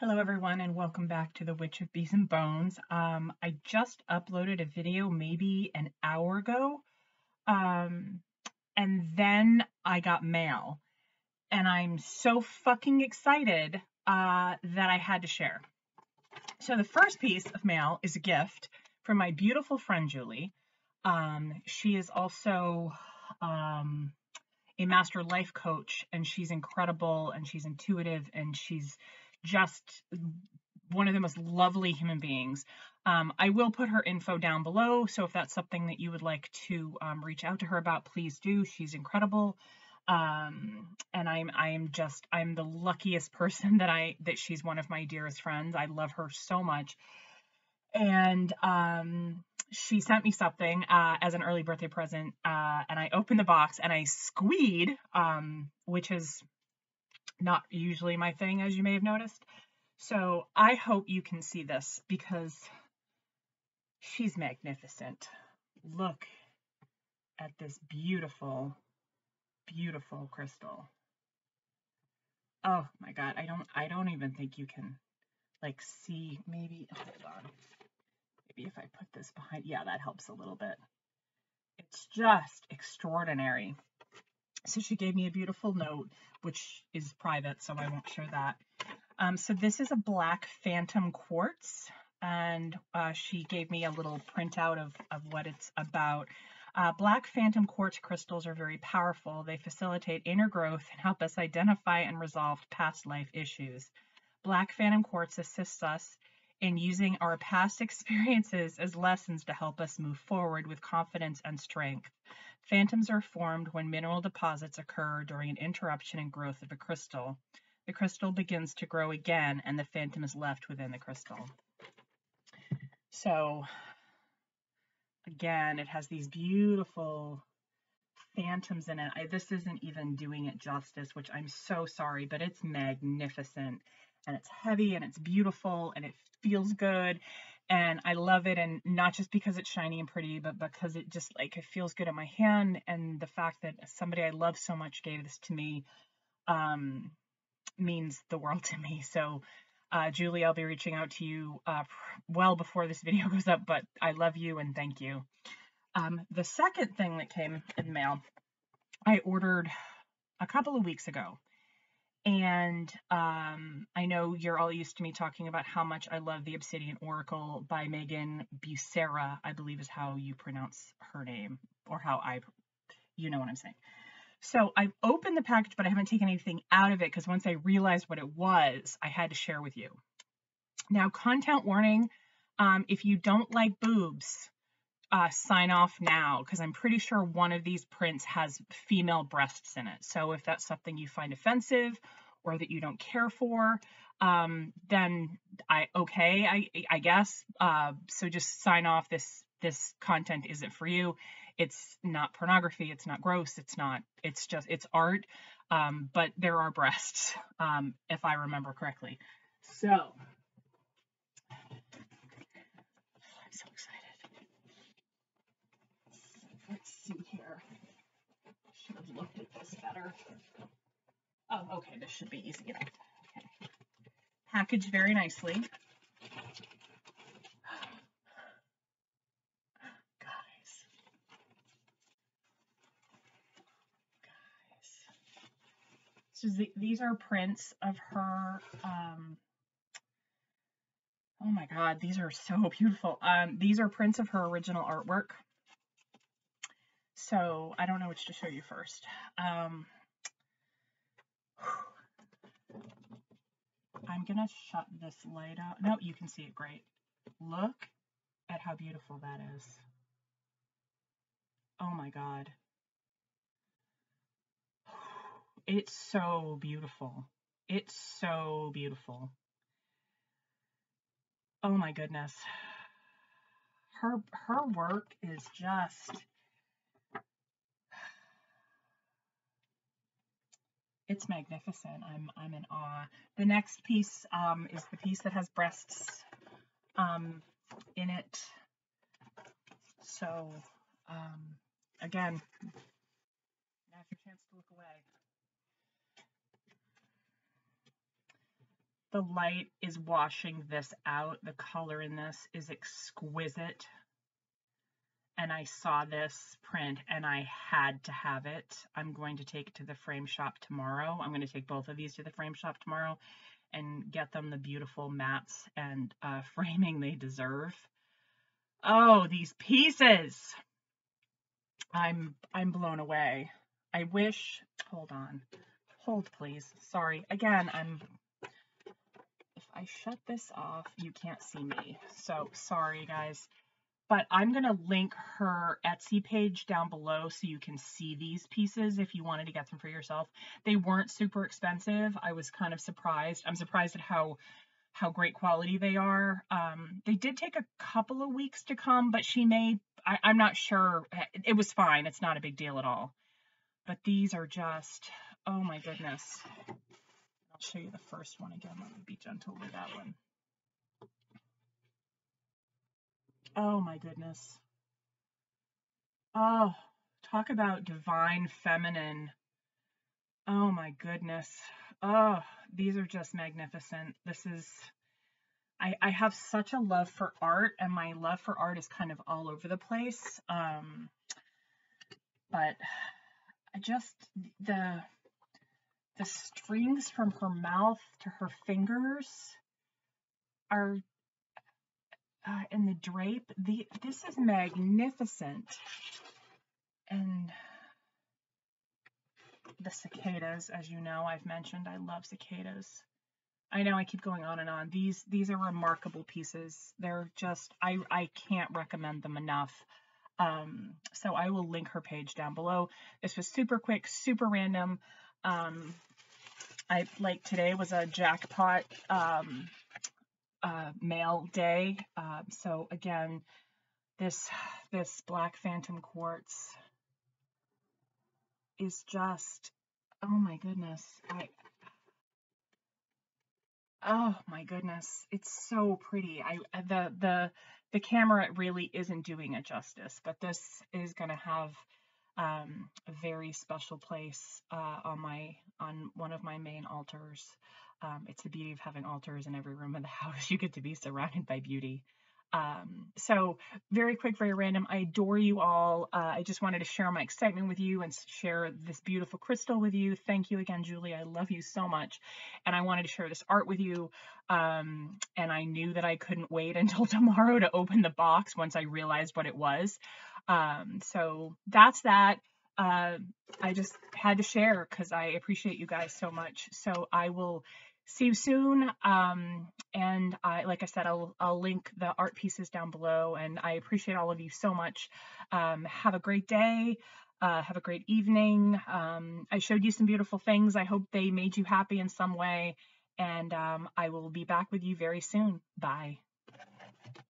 Hello everyone and welcome back to the Witch of Bees and Bones. Um, I just uploaded a video maybe an hour ago um, and then I got mail and I'm so fucking excited uh, that I had to share. So the first piece of mail is a gift from my beautiful friend Julie. Um, she is also um, a master life coach and she's incredible and she's intuitive and she's just one of the most lovely human beings. Um, I will put her info down below, so if that's something that you would like to um, reach out to her about, please do. She's incredible, um, and I'm I'm just I'm the luckiest person that I that she's one of my dearest friends. I love her so much, and um, she sent me something uh, as an early birthday present, uh, and I opened the box and I squeed, um, which is not usually my thing, as you may have noticed. So I hope you can see this because she's magnificent. Look at this beautiful, beautiful crystal. Oh my god, I don't I don't even think you can like see maybe hold on. Maybe if I put this behind yeah, that helps a little bit. It's just extraordinary. So she gave me a beautiful note, which is private, so I won't share that. Um, so this is a black phantom quartz, and uh, she gave me a little printout of, of what it's about. Uh, black phantom quartz crystals are very powerful. They facilitate inner growth and help us identify and resolve past life issues. Black phantom quartz assists us in using our past experiences as lessons to help us move forward with confidence and strength. Phantoms are formed when mineral deposits occur during an interruption in growth of a crystal. The crystal begins to grow again and the phantom is left within the crystal. So again, it has these beautiful phantoms in it. I, this isn't even doing it justice, which I'm so sorry, but it's magnificent and it's heavy and it's beautiful and it feels good and I love it and not just because it's shiny and pretty but because it just like it feels good in my hand and the fact that somebody I love so much gave this to me um means the world to me. So uh, Julie I'll be reaching out to you uh, well before this video goes up but I love you and thank you. Um, the second thing that came in the mail I ordered a couple of weeks ago and um, I know you're all used to me talking about how much I love the Obsidian Oracle by Megan Buccere, I believe is how you pronounce her name, or how I, you know what I'm saying. So I've opened the package, but I haven't taken anything out of it because once I realized what it was, I had to share with you. Now, content warning um, if you don't like boobs, uh, sign off now because I'm pretty sure one of these prints has female breasts in it. So if that's something you find offensive or that you don't care for, um, then I okay, I I guess. Uh, so just sign off. This this content isn't for you. It's not pornography. It's not gross. It's not. It's just it's art. Um, but there are breasts, um, if I remember correctly. So see here. Should have better. Oh, okay, this should be easy enough. Okay. Packaged very nicely. Guys. Guys. So these are prints of her um, Oh my god, these are so beautiful. Um, these are prints of her original artwork. So I don't know which to show you first. Um, I'm gonna shut this light out. No, you can see it great. Look at how beautiful that is. Oh my god. It's so beautiful. It's so beautiful. Oh my goodness. Her her work is just it's magnificent. I'm I'm in awe. The next piece um, is the piece that has breasts um, in it. So um, again, now's your chance to look away. The light is washing this out. The color in this is exquisite. And I saw this print and I had to have it. I'm going to take it to the frame shop tomorrow. I'm going to take both of these to the frame shop tomorrow and get them the beautiful mats and uh, framing they deserve. Oh, these pieces. I'm I'm blown away. I wish, hold on. Hold please. Sorry. Again, I'm if I shut this off, you can't see me. So, sorry guys. But I'm going to link her Etsy page down below so you can see these pieces if you wanted to get them for yourself. They weren't super expensive. I was kind of surprised. I'm surprised at how how great quality they are. Um, they did take a couple of weeks to come, but she made, I, I'm not sure, it was fine. It's not a big deal at all. But these are just, oh my goodness. I'll show you the first one again. Let me be gentle with that one. Oh my goodness. Oh, talk about divine feminine. Oh my goodness. Oh, these are just magnificent. This is, I, I have such a love for art, and my love for art is kind of all over the place. Um, but I just, the, the strings from her mouth to her fingers are, uh, in the drape, the, this is magnificent. And the cicadas, as you know, I've mentioned I love cicadas. I know I keep going on and on. These these are remarkable pieces. They're just I I can't recommend them enough. Um, so I will link her page down below. This was super quick, super random. Um, I like today was a jackpot um, uh, mail day. Uh, so again, this this black phantom quartz is just, oh my goodness. I, oh my goodness. It's so pretty. I, the, the, the camera really isn't doing it justice, but this is going to have um, a very special place uh, on my on one of my main altars. Um, it's the beauty of having altars in every room of the house. You get to be surrounded by beauty. Um, so very quick, very random. I adore you all. Uh, I just wanted to share my excitement with you and share this beautiful crystal with you. Thank you again, Julie. I love you so much. And I wanted to share this art with you. Um, and I knew that I couldn't wait until tomorrow to open the box once I realized what it was. Um, so that's that. Uh, I just had to share because I appreciate you guys so much. So I will see you soon. Um, and I, like I said, I'll, I'll link the art pieces down below. And I appreciate all of you so much. Um, have a great day. Uh, have a great evening. Um, I showed you some beautiful things. I hope they made you happy in some way. And um, I will be back with you very soon. Bye.